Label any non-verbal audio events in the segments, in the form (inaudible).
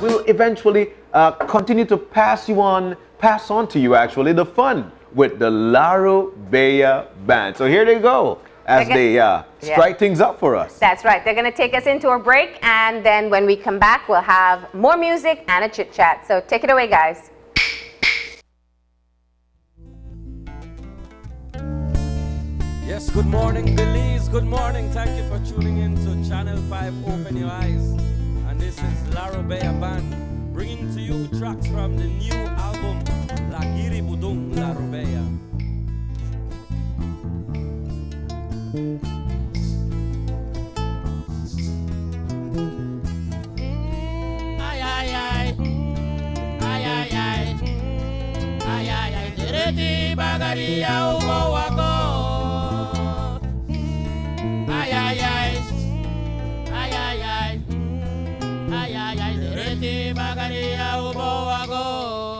but we'll eventually uh, continue to pass you on, pass on to you actually the fun with the Laro Baya Band. So here they go as They're they uh, Yeah. strike things up for us. That's right. They're going to take us into a break, and then when we come back, we'll have more music and a chit chat. So take it away, guys. Yes, good morning, Belize. Good morning. Thank you for tuning in to Channel 5 Open Your Eyes. And this is Laro Baya Band bringing to you tracks from the new album Lagiri Budung Laro Baya. Ay, ay, ay. Ay, Ay, ay, ay. Direti bagaria umo wako. Hey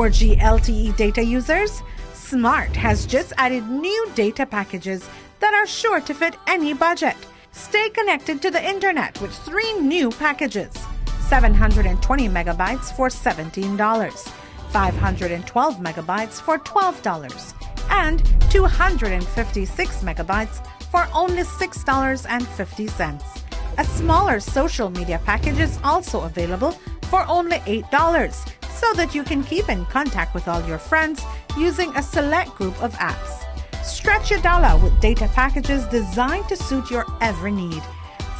4G LTE data users, Smart has just added new data packages that are sure to fit any budget. Stay connected to the internet with three new packages 720 megabytes for $17, 512 megabytes for $12, and 256 megabytes for only $6.50. A smaller social media package is also available for only $8 so that you can keep in contact with all your friends using a select group of apps. Stretch your dollar with data packages designed to suit your every need.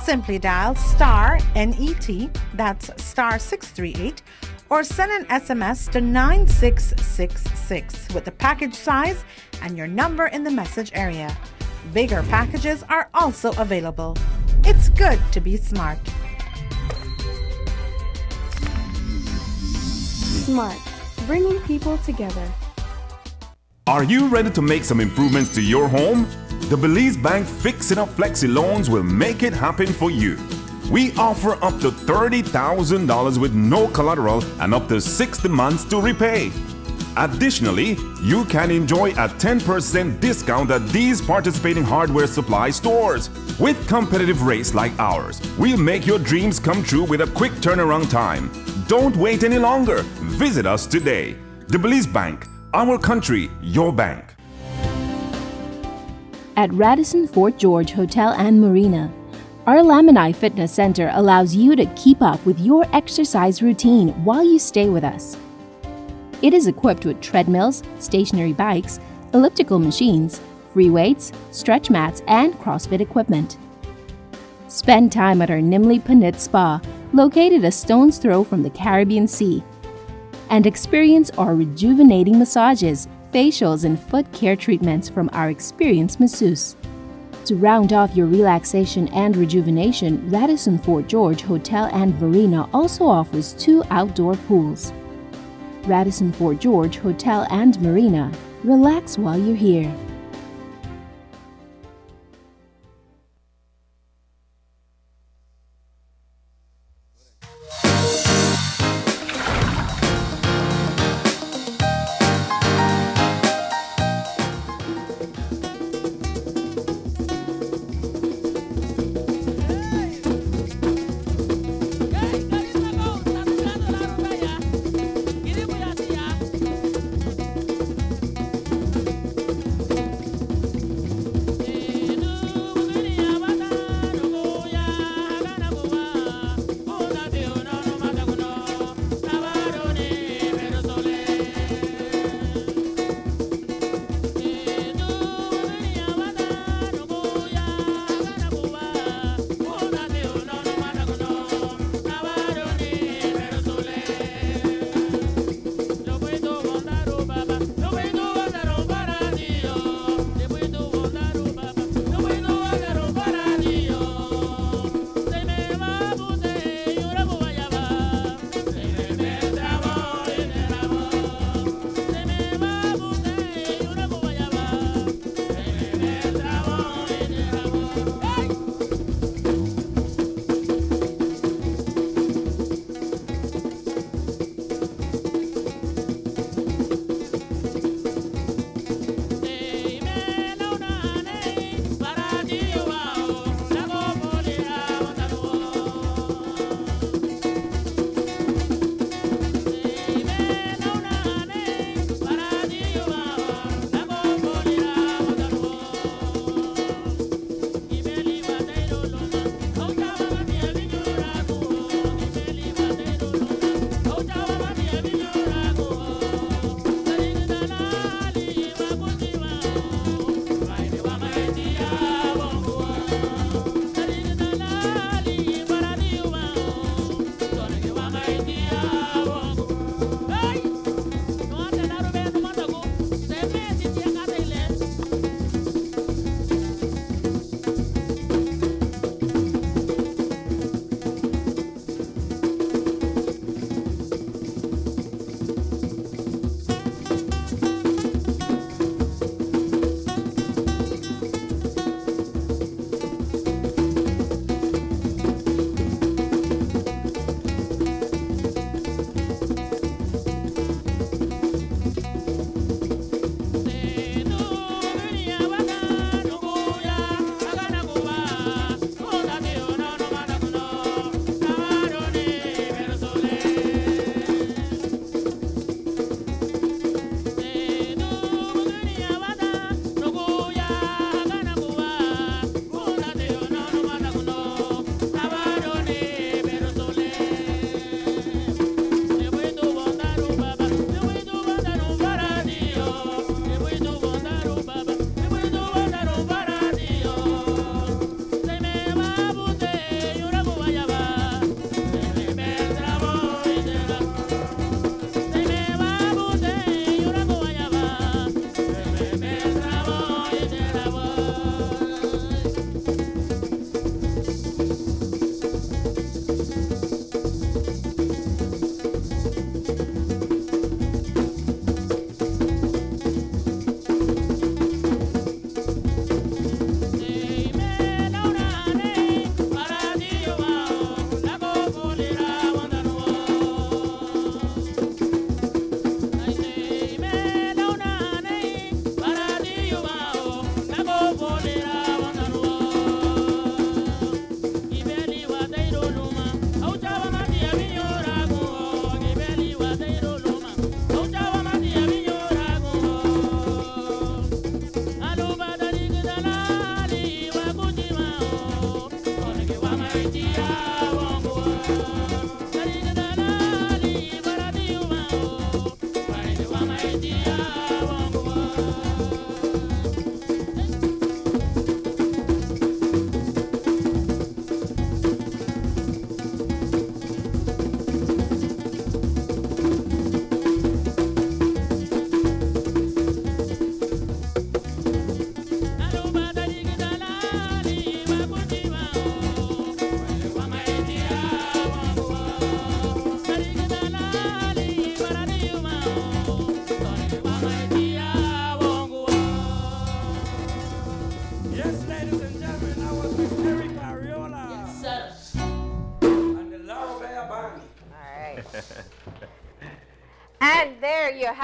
Simply dial star NET, that's star 638, or send an SMS to 9666 with the package size and your number in the message area. Bigger packages are also available. It's good to be smart. Smart, bringing people together. Are you ready to make some improvements to your home? The Belize Bank Fix It Up Flexi Loans will make it happen for you. We offer up to $30,000 with no collateral and up to 60 months to repay. Additionally, you can enjoy a 10% discount at these participating hardware supply stores. With competitive rates like ours, we'll make your dreams come true with a quick turnaround time. Don't wait any longer. Visit us today. The Belize Bank, our country, your bank. At Radisson Fort George Hotel and Marina, our Lamini Fitness Center allows you to keep up with your exercise routine while you stay with us. It is equipped with treadmills, stationary bikes, elliptical machines, free weights, stretch mats, and CrossFit equipment. Spend time at our Nimli Panit Spa, located a stone's throw from the Caribbean Sea, and experience our rejuvenating massages, facials, and foot care treatments from our experienced masseuse. To round off your relaxation and rejuvenation, Radisson Fort George Hotel and Marina also offers two outdoor pools. Radisson Fort George Hotel and Marina. Relax while you're here.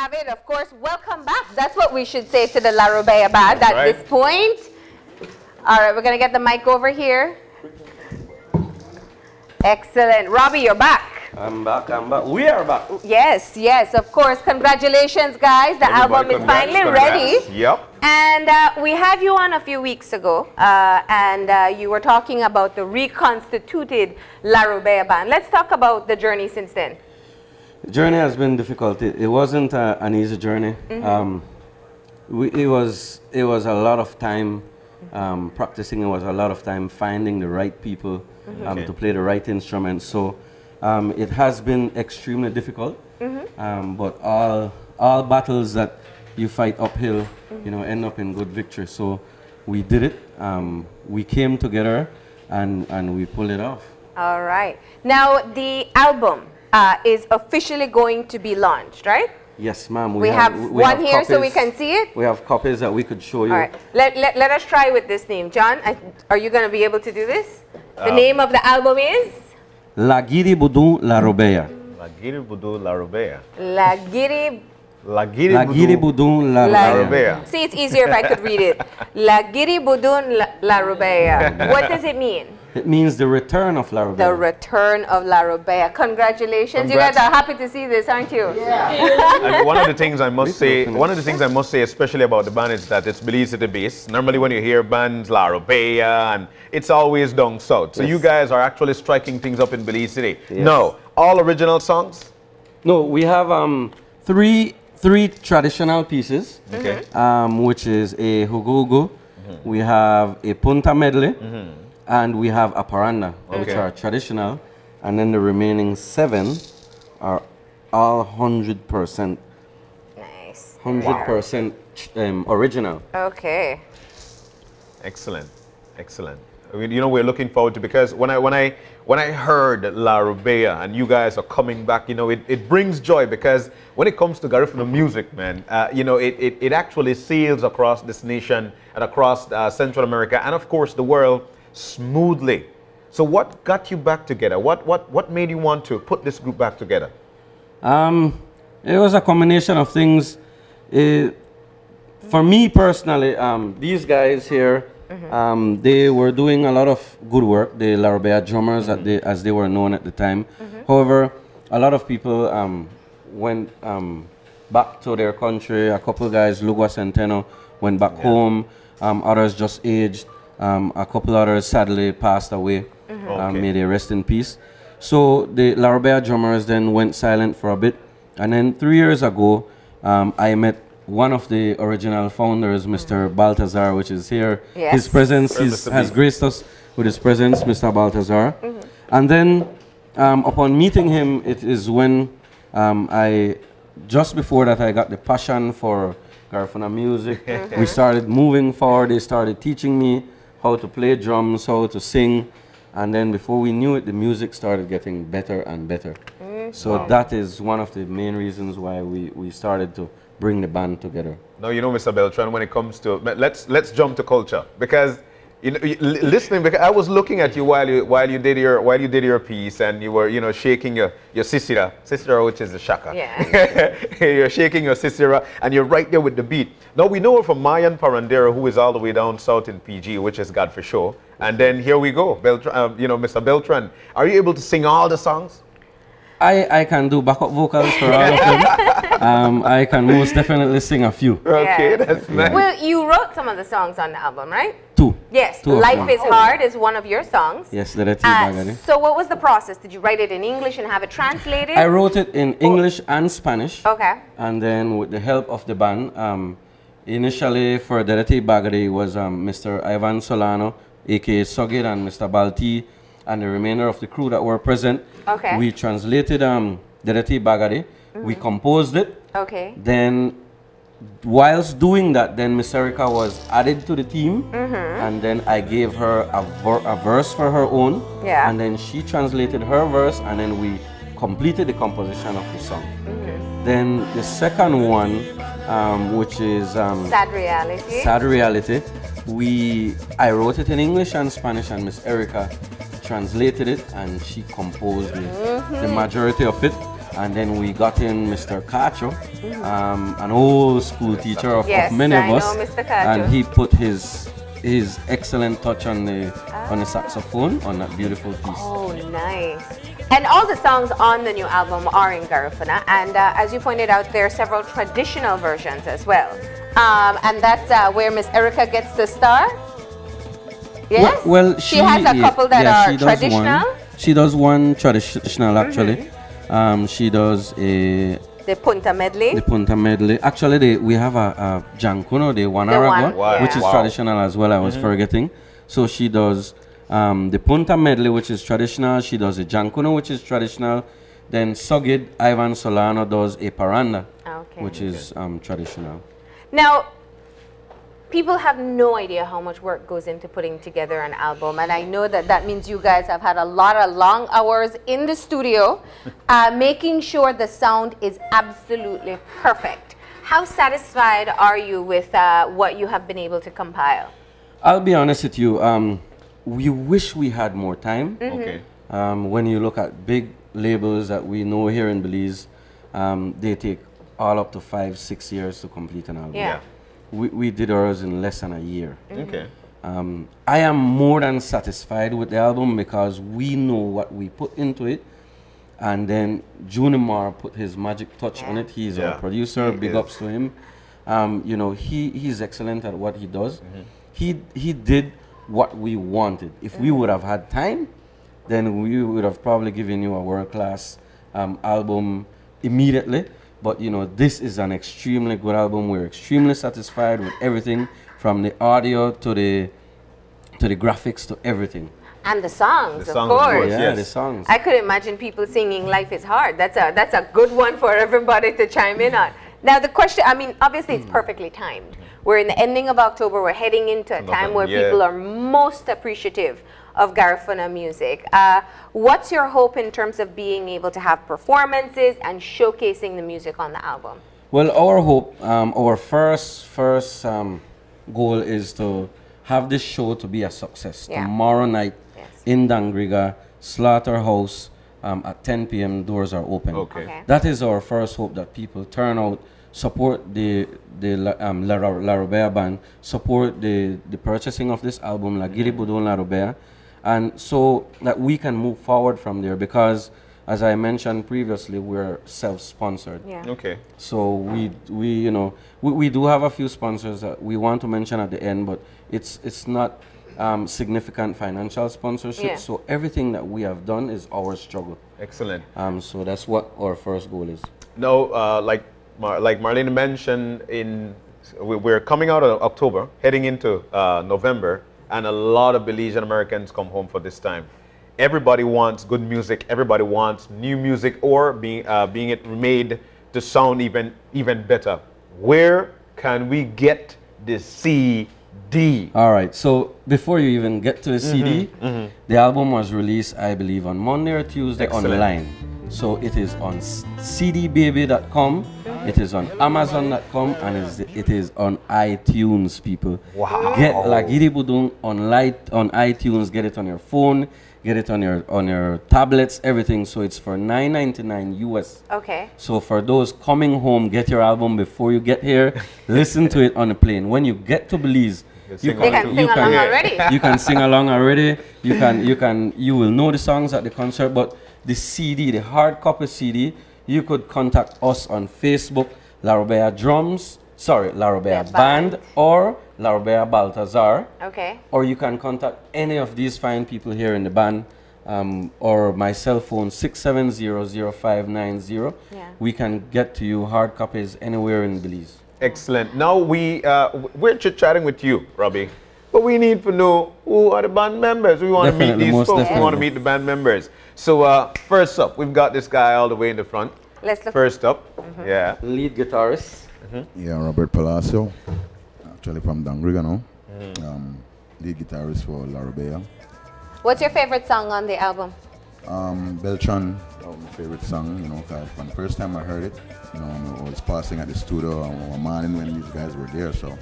Have it. Of course, welcome back. That's what we should say to the La Rubea band at right. this point. All right, we're going to get the mic over here. Excellent. Robbie, you're back. I'm back, I'm back. We are back. Yes, yes, of course. Congratulations, guys. The album is Everybody, finally congrats, ready. Yep. And uh, we had you on a few weeks ago, uh, and uh, you were talking about the reconstituted La Rubea band. Let's talk about the journey since then. The journey has been difficult. It, it wasn't uh, an easy journey. Um, we, it was it was a lot of time um, practicing. It was a lot of time finding the right people um, Okay. to play the right instruments. So um, it has been extremely difficult. Um, but all all battles that you fight uphill, you know, end up in good victory. So we did it. Um, we came together, and and we pulled it off. All right. Now, the album uh, is officially going to be launched, right? Yes, ma'am. We have one here so we can see it? We have copies that we could show you. All right. Let, let, let us try with this name. John, I, are you going to be able to do this? The Um, name of the album is La Giri Budu La Robea. La Giri Budu La Rubea. La Giri La Giri La Giri Budu Budu La La Robea. Rubea. See, it's easier if I could read it. (laughs) La Giri Budun La, La Rubea. (laughs) What does it mean? It means the return of La The return of La Rubea. Congratulations. You guys are happy to see this, aren't you? And one of the things I must (laughs) say, one of the things I must say, especially about the band, is that it's Belize City based. Normally, when you hear bands, La Rubea, and it's always down south. So Yes. you guys are actually striking things up in Belize City. Yes. No, all original songs. no, we have um, three three traditional pieces, Okay. um, which is a hugugu, we have a punta medley, and we have a paranda, which are traditional, and then the remaining seven are all hundred percent, Nice. hundred percent um, original. Okay. Excellent, excellent. I mean, you know, we're looking forward to because when I when I when I heard La Rubea and you guys are coming back, you know, it, it brings joy because when it comes to Garifuna music, man, uh, you know, it, it, it actually sails across this nation and across uh, Central America and of course the world smoothly. So what got you back together? What what what made you want to put this group back together? Um, it was a combination of things. Eh, for me personally, um, these guys here, um, they were doing a lot of good work. The Larabea drummers, at the, as they were known at the time. However, a lot of people um, went um, back to their country. A couple guys, Lugua Centeno, went back home. Um, others just aged. Um, a couple others sadly passed away. Um, Okay. may they rest in peace. So the Larabea drummers then went silent for a bit. And then three years ago, um, I met one of the original founders, Mr. Baltazar, which is here. Yes. His presence is, has graced us with his presence, Mr. Baltazar. And then um, upon meeting him, it is when um, I, just before that, I got the passion for Garifuna music. We started moving forward. They started teaching me how to play drums, how to sing. And then before we knew it, the music started getting better and better. Mm-hmm. So that is one of the main reasons why we, we started to bring the band together. Now, you know, Mr. Beltran, when it comes to let's let's jump to culture because you know, listening because I was looking at you while you while you did your while you did your piece and you were you know shaking your your sisira sisira which is the shaka. Yeah. (laughs) you're shaking your sisira and you're right there with the beat. Now we know from Mayan Parandera who is all the way down south in PG, which is God for sure. And then here we go, Beltran, um, you know, Mr. Beltran. Are you able to sing all the songs? I, I can do backup vocals for all of them. (laughs) um, I can most definitely sing a few. Okay, Yeah. that's nice. Well, you wrote some of the songs on the album, right? Two. Yes. Two Life is Hard is one of your songs. Yes, the Reti Uh, so what was the process? Did you write it in English and have it translated? I wrote it in English and Spanish. Okay. And then with the help of the band, um, initially for Dereti Bagari was um, Mr. Ivan Solano, aka Sogit, and Mr. Balti, and the remainder of the crew that were present. Okay. We translated um, Dereti Bagari. We composed it. Okay. Then, whilst doing that, then Miss Erica was added to the team, Mm-hmm. and then I gave her a, ver- a verse for her own, Yeah. and then she translated her verse, and then we completed the composition of the song. Mm-hmm. Then the second one, um, which is um, Sad reality. Sad Reality, we I wrote it in English and Spanish, and Miss Erica translated it and she composed Mm-hmm. the majority of it. And then we got in Mr. Cacho, Mm-hmm. um, an old school teacher of, of many I of us, know Mr. Cacho. and he put his his excellent touch on the on the saxophone on that beautiful piece. Oh, nice. And all the songs on the new album are in Garifuna, and uh, as you pointed out, there are several traditional versions as well. Um, and that's uh, where Miss Erica gets the star. Yes. Well, well she, has a couple that yeah, are she traditional. One. She does one traditional actually. Um, she does a The Punta medley. the punta medley. Actually, they, we have a, a jankuno, the wanaraga, one, Wow. which is yeah. traditional as well. I was forgetting. So she does um, the punta medley, which is traditional. She does a jankuno, which is traditional. Then Sogid Ivan Solano does a paranda, Okay. which is um, traditional. Now, people have no idea how much work goes into putting together an album, and I know that that means you guys have had a lot of long hours in the studio, (laughs) uh, making sure the sound is absolutely perfect. How satisfied are you with uh, what you have been able to compile? I'll be honest with you. Um, we wish we had more time. Okay. Um, when you look at big labels that we know here in Belize, um, they take all up to five, six years to complete an album. Yeah. We, we did ours in less than a year. Okay. Um, I am more than satisfied with the album because we know what we put into it. And then Junimar put his magic touch on it. He's Yeah. our producer. He Big is. ups to him. Um, you know, he, he's excellent at what he does. Mm-hmm. He, he did what we wanted. If we would have had time, then we would have probably given you a world class um, album immediately. But you know, this is an extremely good album. We're extremely satisfied with everything from the audio to the to the graphics to everything. And the songs, The of songs, of course. course, yeah, yes. the songs. I could imagine people singing "Life Is Hard." That's a that's a good one for everybody to chime in on. Now the question, I mean, obviously Hmm. it's perfectly timed. We're in the ending of October. We're heading into a time where yeah. people are most appreciative of Garifuna music. Uh, what's your hope in terms of being able to have performances and showcasing the music on the album? Well, our hope, um, our first first um, goal is to have this show to be a success. Yeah. Tomorrow night Yes. in Dangriga, Slaughterhouse, um, at 10 p.m. Doors are open. Okay. Okay. That is our first hope that people turn out, support the the La- um, La, Ro- La Robea band, support the the purchasing of this album, La Giri Budon La Robea, and so that we can move forward from there because. As I mentioned previously, we're self-sponsored. Yeah. Okay. So we we you know we, we do have a few sponsors that we want to mention at the end, but it's it's not um, significant financial sponsorship. Yeah. So everything that we have done is our struggle. Excellent. Um, so that's what our first goal is. No, uh, like Mar- like Marlene mentioned, in we- we're coming out of October, heading into uh, November, and a lot of Belizean Americans come home for this time. Everybody wants good music. Everybody wants new music, or being uh, being it made to sound even even better. Where can we get the CD? All right. So before you even get to the CD, Mm-hmm, the album was released, I believe, on Monday or Tuesday Excellent. online. So it is on s- cdbaby.com, it is on amazon.com, and it is, it is on iTunes, people. Wow. Get La Giri Budung on light on iTunes, get it on your phone, get it on your on your tablets, everything. So it's for 9.99 US. Okay. So for those coming home, get your album before you get here. (laughs) listen to it on the plane. When you get to Belize, You you sing They along can sing along already. (laughs) you can sing along already. You can you can you will know the songs at the concert, but the CD, the hard copy CD, you could contact us on Facebook, La Robea Drums, sorry, La Robea Band, band. or La Robea Baltazar, Okay. or you can contact any of these fine people here in the band. Um, or my cell phone 6700590 Yeah. we can get to you hard copies anywhere in Belize Excellent. Now we, uh, we're chit chatting with you, Robbie, but we need to know who are the band members. We want to meet these most folks. We want to meet the band members. So uh, first up, we've got this guy all the way in the front. Let's look. First up, yeah. lead guitarist Yeah, Robert Palacio, actually from Dangriga now. Um, lead guitarist for La Robea. What's your favorite song on the album? Um, Beltran, was my favorite song, you know, 'cause when the first time I heard it, you know, I was passing at the studio on one morning when these guys were there, so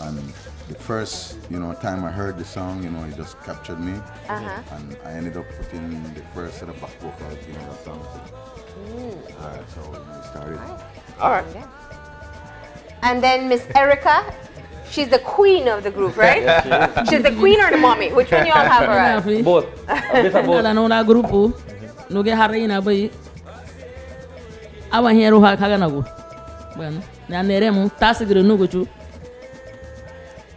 And the first, you know, time I heard the song, you know, it just captured me. Uh-huh. And I ended up putting the first set of back vocals, you know, that song. Mm. All right, so we started. All right. And then Miss Erica, she's the queen of the group, right? (laughs) she's the queen or the mommy? Which one y'all have her as? Both. (laughs) A both. Ala nona grupo no ge harina bai awan hero ha kaga nago bueno na neremo tasigre no gochu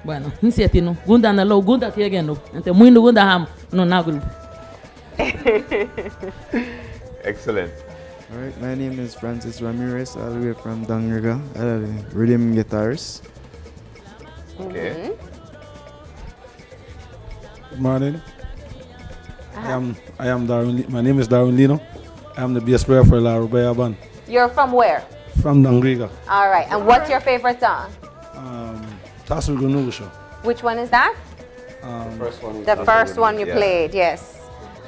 bueno hinsieti no gunda na lo gunda tiege no ente muito gunda ham no na (laughs) Excellent. All right, my name is Francis Ramirez, all the way from Dangriga, uh, rhythm guitarist. Okay. Good morning. I am I am Darwin. Li- My name is Darwin Lino. I am the bass player for La Rubea band You're from where? from Dangriga. All right. And what's your favorite song? Tassel Gunugu. Which one is that? Um, First one. The first one you Yeah. played, yes.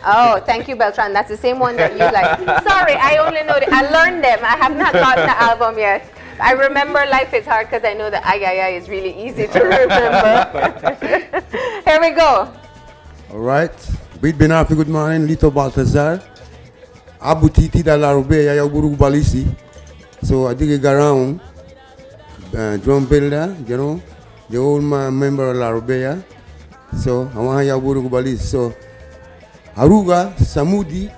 Oh, thank you, Beltran. That's the same one that you like. (laughs) Sorry, I only know. The, I learned them. I have not gotten the album yet. I remember Life is Hard because I know that Ay Ay Ay is really easy to remember. (laughs) Here we go. All right. Bit Benafi, good morning. Lito Baltazar. Abu Titi da La Rubea, ya Balisi. So I dig it around. Uh, drum builder, you know, the old man member of La Rubea. So I want ya Buru Balisi. So Aruga, Samudi,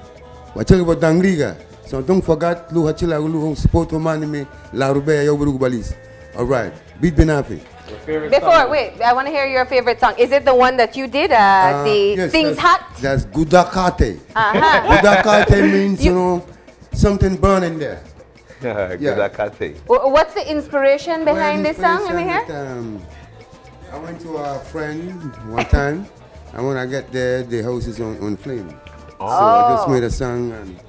wachali wa Dangriga. So don't forget, lu hachila lu support man me La Rubea, ya Buru Balisi. All right. Bit Benafi. Before, wait, I want to hear your favorite song. Is it the one that you did? Uh, Uh, the yes, Things that's- Hot? That's Gudakate. Uh-huh. (laughs) Gudakate means, you, know, something burning there. (laughs) Good Yeah. Akate. Wh- What's the inspiration behind Well, this song? Let me hear. that, um, I went to a friend one time, and when I get there, the house is on, on flame. So I just Oh. made a song, and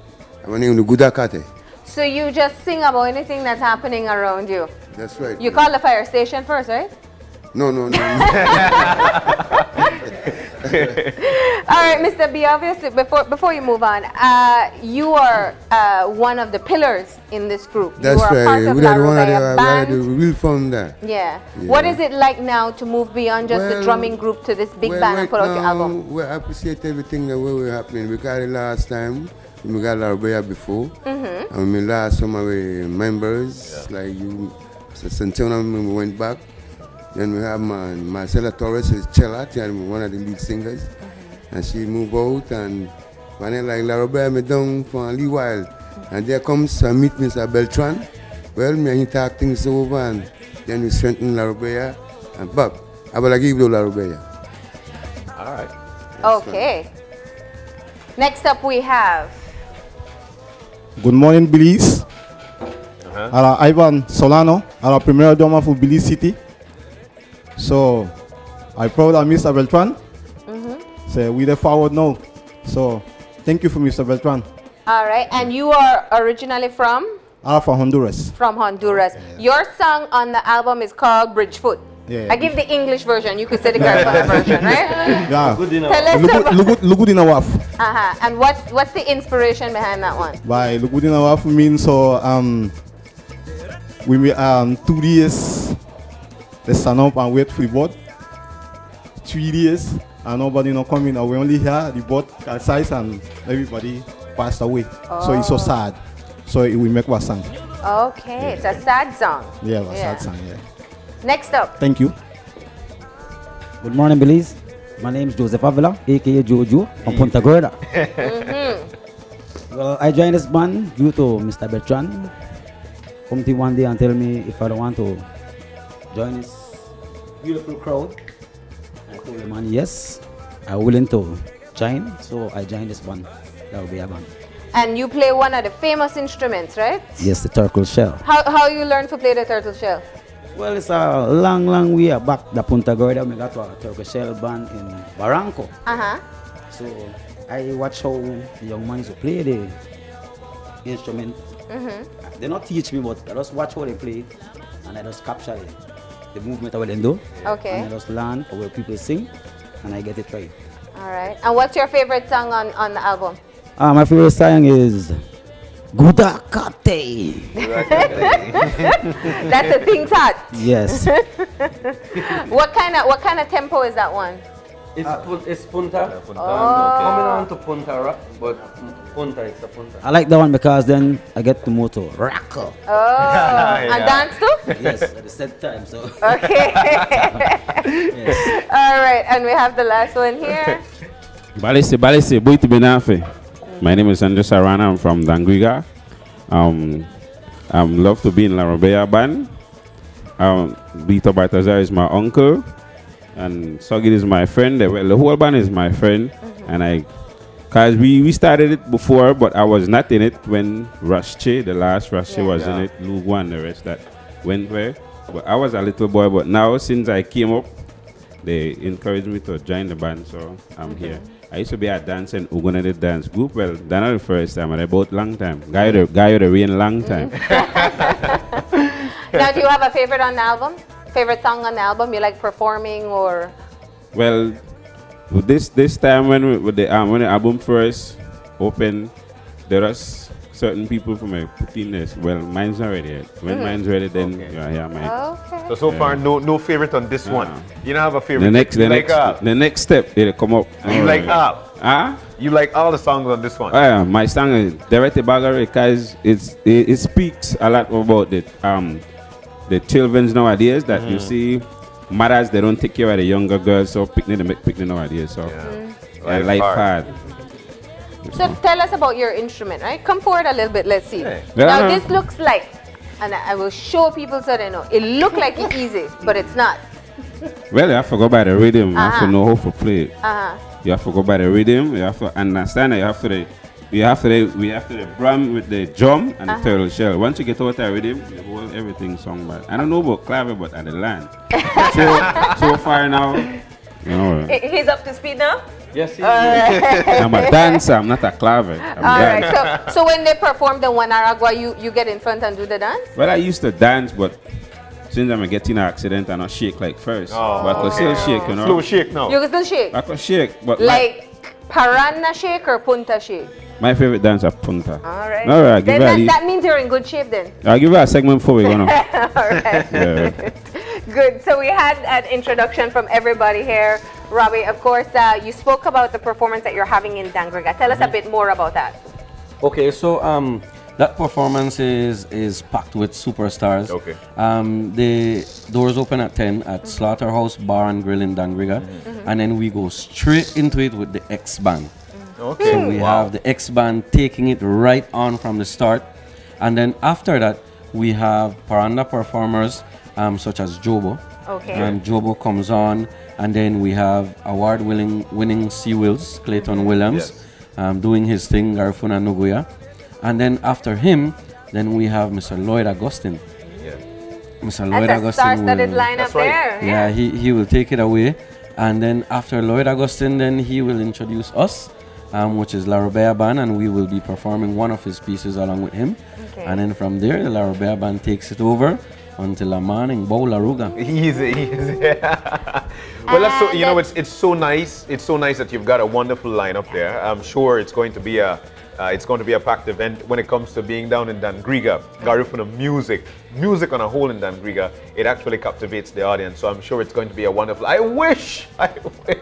I went named Gudakate. So you just sing about anything that's happening around you. That's right. You call the fire station first, right? No, no, no. (laughs) (laughs) All right, Mr. B. Obviously, before before you move on, uh, you are uh, one of the pillars in this group. That's you are a part right. of We La are one of the, Rubaya we are the band. real fun there. Yeah. Yeah. What is it like now to move beyond just the drumming group to this big well, band and put out your now, album? We appreciate everything that was happening. We got it last time. We got La Rubea before. Mhm. And we lost some of the members, like you, so Santana, we went back. Then we have my, Marcela Torres, is Chelat, and one of the lead singers. And she moved out, and when I like La Rubea, me down for a little while. And there comes I meet Mr. Beltran. Well, me and he talk things over, and then we strengthen La Rubea. And Bob, I will give you La Rubea. All right. Okay. Next up, we have. Good morning, Belize. Uh-huh. Ala Ivan Solano, ala primeiro doma for Belize City. So, I proud of Mr. Beltran. Mhm. Say we the forward now. So, thank you for Mr. Beltran. All right, and you are originally from Ala for Honduras. from Honduras. Your song on the album is called Bridgefoot. Yeah. I give the English version. You could say the Garifuna (laughs) version, right? Yeah. Tell us Lugu- about- lugu- Lugudina Waf. Uh-huh. And what's what's the inspiration behind that one? By Lugudina Waf means so um we may um two days they stand up and wait for the boat. Three days and nobody not coming and we only hear the boat capsize and everybody passed away. So it's so Oh. sad. So it will make us song. Okay, it's a sad song. Yeah, a sad song, yeah. Next up. Thank you. Good morning, Belize. My name is Joseph Avila, aka Jojo from Punta Gorda. (laughs) Mm-hmm. Well, I joined this band due to Mr. Bertrand. Come to one day and tell me if I don't want to join this beautiful crowd. I told the man, yes, I'm willing to join. So I joined this band. That will be a band. And you play one of the famous instruments, right? Yes, the turtle shell. How how you learn to play the turtle shell? Well, it's a long, long way back. The Punta Gorda, we got to a turtle shell band in Barranco. Uh-huh. So I watch how the young man used to play the instrument. Mm-hmm. They not teach me, but I just watch how they play, and I just capture it, the movement of what they. Okay. And I just learn where people sing, and I get it right. All right. And what's your favorite song on, on the album? Uh, my favorite song is Gudakate. (laughs) That's a thing touch. Yes. (laughs) what kind of what kind of tempo is that one? It's, pun- it's punta. punta. Um, Coming on to punta rock, but punta it's a punta. I like that one because then I get the moto. Rocko. Oh, (laughs) and dance too? yes, at the same time. So. Okay. (laughs) All right, and we have the last one here. (laughs) Balisi, Balisi, Buiti Benafe. My name is Andres Arana. I'm from Dangriga. Um, I'm love to be in La Robea band. Um, Vito Baltazar is my uncle, and Sogit is my friend. The- Well, the whole band is my friend, mm-hmm. and I, cause we, we started it before, but I was not in it when Rusche, the last Rusche was in it. Luke one, the rest that went there. But I was a little boy, but now since I came up, they encouraged me to join the band, so I'm mm-hmm. here. I used to be at dance and Ugona the dance group. Well, that not the first time, and I both long time. Guy the guy the rain long time. (laughs) now, do you have a favorite on the album? Favorite song on the album you like performing or? well, this this time when we, with the um, when the album first opened, there was certain people from my put in this. Well, mine's not ready yet. When Mhm. mine's ready, then yeah, yeah, mine. Okay. So so Yeah. far, no no favorite on this one. You don't have a favorite. The next, you the like next, all. the next step, it'll come up. You like all. Ah? You like all the songs on this one. Oh, yeah, my song is Direct Bagger because it's it, it speaks a lot about the um the children nowadays that you Mhm. see mothers they don't take care of the younger girls so picnic they make picnic nowadays so yeah, Life life hard. hard. So tell us about your instrument, right? Come forward a little bit. Let's see. Yeah. Now this looks like, and I I will show people so they know. It look like it's easy, but it's not. Well, you have to go by the rhythm. You have Uh-huh. to know how to play it. Uh-huh. You have to go by the rhythm. You have to understand it. You have to the, you have to the, we have to the drum with the drum and Uh-huh. the turtle shell. Once you get out the rhythm, the whole everything song. But I don't know about clave, but at the land. so (laughs) so far now, you know, He's up to speed now? Yes, (laughs) (laughs) I'm a dancer. I'm not a clave. I'm All a right. dancer. So, so when they perform the wanaragua, you you get in front and do the dance. Well, I used to dance, but since I'm getting an accident, I not shake like first. Oh, but I could still shake, you know. Slow shake now. You can still shake. I could shake, but my, Like piranha shake or punta shake. My favorite dance is punta. All right. All right, Then give her that, lead. that means you're in good shape then. I'll give her a segment before we go now. (laughs) All right. Yeah. (laughs) Good. So we had an introduction from everybody here. Robbie, of course, uh, you spoke about the performance that you're having in Dangriga. Tell us a bit more about that. Okay, so um, that performance is is packed with superstars. Okay. Um, the doors open at 10 at Slaughterhouse Bar and Grill in Dangriga, Mhm. and then we go straight into it with the X Band. Okay. So we Wow. have the X Band taking it right on from the start, and then after that we have Paranda performers um, such as Jobo. Okay. And Jobo comes on, and then we have award-winning winning Sea Wills, Clayton Williams, um, doing his thing, Garifuna Nuguya. And then after him, then we have Mr. Lloyd Augustine. Mr. Lloyd That's a Augustine. star-studded will- lineup there. yeah, he, he will take it away. And then after Lloyd Augustine, then he will introduce us, um, which is La Robea Band, and we will be performing one of his pieces along with him. Okay. And then from there, the La Robea Band takes it over until a morning, Bow La Ruga. (laughs) Easy, easy. (laughs) well, that's so, you know, it's, it's so nice. It's so nice that you've got a wonderful lineup there. I'm sure it's going to be a uh, it's going to be a packed event when it comes to being down in Dangriga. Garifuna music, music on a whole in Dangriga, it actually captivates the audience. So I'm sure it's going to be a wonderful. I wish, (laughs) I wish,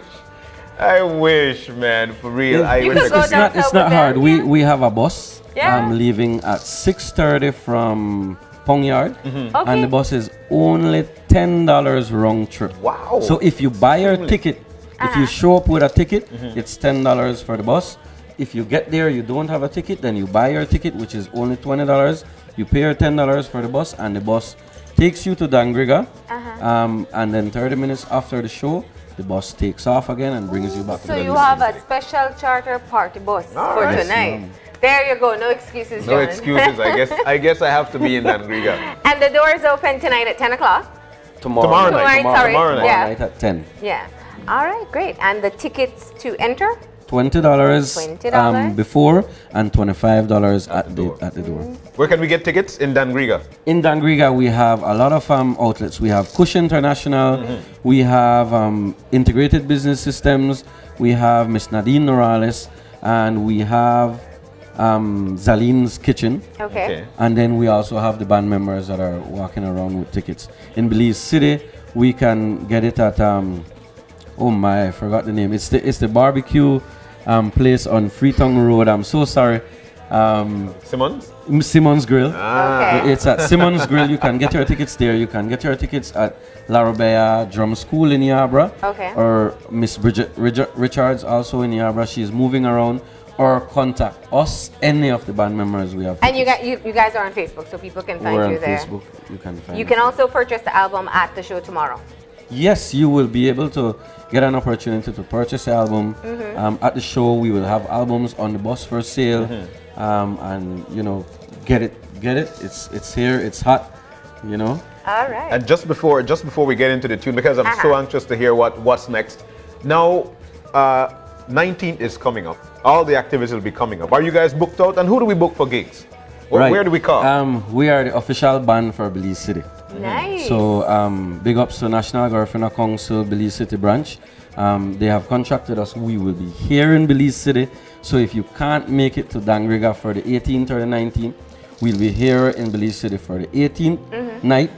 I wish, man, for real. I wish. I it's, it's not, it's not hard. We, we have a bus Yeah. um, leaving at 6.30 from Pound Yard. Mhm. Okay. And the bus is only $10 round trip. Wow. So if you buy your ticket, if you show up with a ticket, Mhm. it's $10 for the bus. If you get there, you don't have a ticket, then you buy your ticket, which is only $20. You pay your $10 for the bus, and the bus takes you to Dangriga. Uh-huh. Um, and then 30 minutes after the show, the bus takes off again and brings you back to So the you have a special charter party bus for right. Yes, tonight. ma'am. There you go. No excuses, No John. excuses. I guess. I guess I have to be in Dangriga. (laughs) and the doors open tonight at 10 o'clock. Tomorrow, Tomorrow night, Tonight, tomorrow- sorry. tomorrow night. Yeah. night at 10. Yeah. All right, great. And the tickets to enter? Twenty dollars um, before and twenty-five dollars at the at the door. Where can we get tickets in Dangriga? In Dangriga, we have a lot of um, outlets. We have Cush International. Mhm. We have um, Integrated Business Systems. We have Miss Nadine Morales, and we have um, Zaline's Kitchen. Okay. Okay. And then we also have the band members that are walking around with tickets. In Belize City, we can get it at um, oh my, I forgot the name. It's the it's the barbecue um, place on Freetown Road. I'm so sorry. Um, Simmons? Simmons Grill. Ah. Okay. It's at Simmons Grill. You can get your tickets there. You can get your tickets at Larabea Drum School in Yabra. Okay. Or Miss Bridget Richards also in Yabra. She's moving around. Or contact us, any of the band members we have. And you, got, you, you guys are on Facebook, so people can find We're you on there. Facebook. You can find You us. can also purchase the album at the show tomorrow. Yes, you will be able to get an opportunity to purchase the album. Mhm. Um, at the show, we will have albums on the bus for sale, Mhm. um, and you know, get it, get it. It's it's here. It's hot. You know. All right. And just before just before we get into the tune, because I'm so Uh-huh. anxious to hear what what's next. Now, uh, 19th is coming up. All the activities will be coming up. Are you guys booked out? And who do we book for gigs? Where, Right. where do we call? Um, we are the official band for Belize City. Nice. So um, big ups to National Garifuna Council Belize City branch. Um, they have contracted us. We will be here in Belize City. So if you can't make it to Dangriga for the 18th or the 19th, we'll be here in Belize City for the 18th Mhm. night.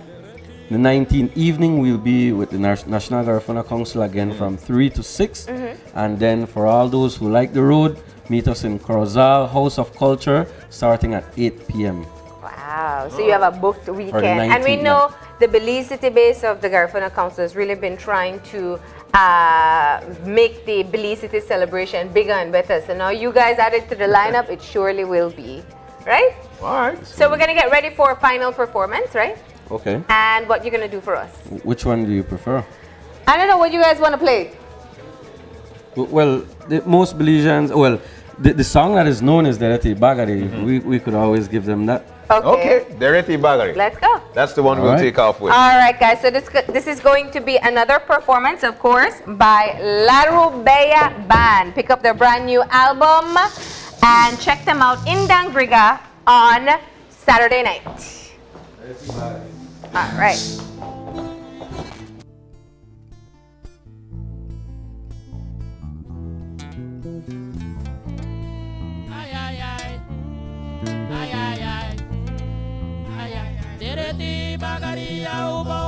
The 19th evening, we'll be with the National Garifuna Council again from 3 to 6. Mhm. And then for all those who like the road, meet us in Corozal House of Culture starting at 8 p.m. Wow. So you have a booked weekend. And we 19th, know the Belize City base of the Garifuna Council has really been trying to uh, make the Belize City celebration bigger and better. So now you guys added to the lineup, it surely will be. Right? All right. So we're going to get ready for a final performance, right? Okay. And what you're going to do for us. Which one do you prefer? I don't know what you guys want to play. W- Well, the most Belizeans, well, the, the song that is known as Dereti Bagari, mm-hmm. we, we could always give them that. Okay. Dereti Bagari. Let's go. That's the one All we'll right. take off with. All right, guys. So this this is going to be another performance, of course, by La Rubea Band. Pick up their brand new album and check them out in Dangriga on Saturday night. All right. Bagaria o bom